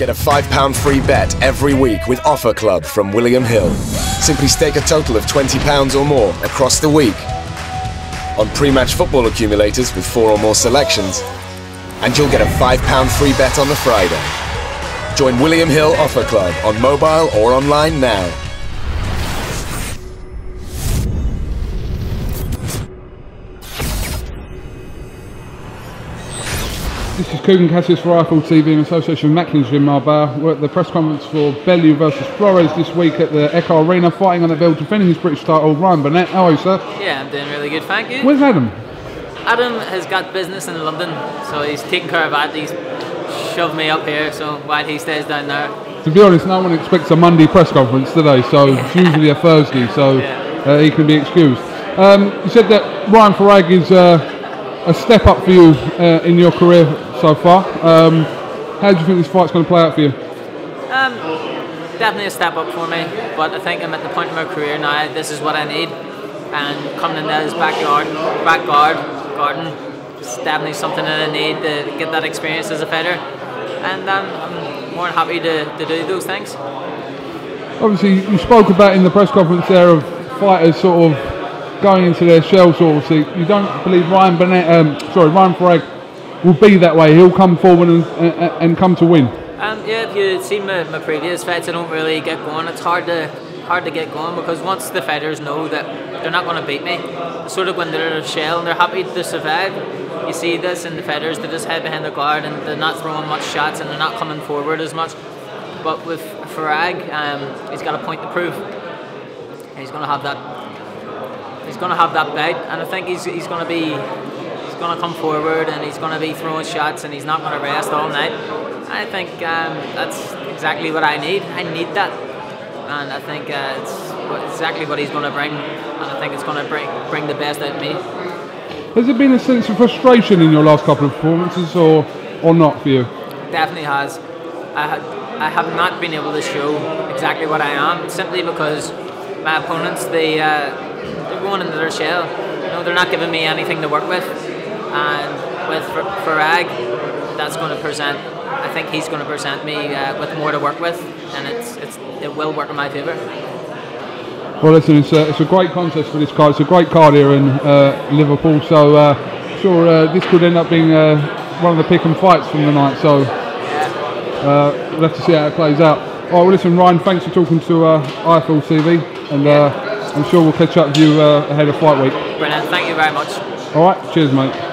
get a £5 free bet every week with Offer Club from William Hill. Simply stake a total of £20 or more across the week on pre-match football accumulators with four or more selections, and you'll get a £5 free bet on the Friday. Join William Hill Offer Club on mobile or online now. This is Kugan Cassius for TV in association with Macklin's Gym Marbella. We're at the press conference for Bellew versus Flores this week at the Echo Arena, fighting on the belt, defending his British title, Ryan Burnett. How are you, sir? Yeah, I'm doing really good, thank you. Where's Adam? Adam has got business in London, so he's taking care of that. He's shoved me up here, so while he stays down there. To be honest, no one expects a Monday press conference today, so it's usually a Thursday, so Yeah. uh, he can be excused. Um, you said that Ryan Farrag is uh, a step up for you uh, in your career so far. Um, how do you think this fight's going to play out for you? Um, definitely a step up for me, but I think I'm at the point in my career now. This is what I need, and coming into his backyard, back guard, garden, is definitely something that I need to get that experience as a fighter, and um, I'm more than happy to, to do those things. Obviously, you spoke about in the press conference there of fighters sort of going into their shell, sort of. So you don't believe Ryan Burnett, um, sorry, Ryan Farrag will be that way. He'll come forward and, and, and come to win. Um, yeah, if you see my, my previous fights, I don't really get going. It's hard to hard to get going because once the fighters know that they're not going to beat me, sort of when they're in a shell and they're happy to survive. You see this in the fighters; they just head behind the guard and they're not throwing much shots and they're not coming forward as much. But with Farrag, um, he's got a point to prove. He's going to have that. He's going to have that bite, and I think he's he's going to be going to come forward and he's going to be throwing shots and he's not going to rest all night. I think um, that's exactly what I need. I need that, and I think uh, it's what, exactly what he's going to bring, and I think it's going to bring bring the best out of me. Has there been a sense of frustration in your last couple of performances, or or not for you? Definitely has. I had I have not been able to show exactly what I am simply because my opponents they uh, they're going into their shell. You know, they're not giving me anything to work with, and with Farrag, that's going to present. I think he's going to present me uh, with more to work with, and it's it's it will work in my favour. Well, listen, it's a, it's a great contest for this card. It's a great card here in uh, Liverpool. So, uh, sure, uh, this could end up being uh, one of the pick and fights from the night. So, uh, we'll have to see how it plays out. All right, well, listen, Ryan, thanks for talking to uh, IFL TV, and uh, I'm sure we'll catch up with you uh, ahead of fight week. Brilliant. Thank you very much. All right, cheers, mate.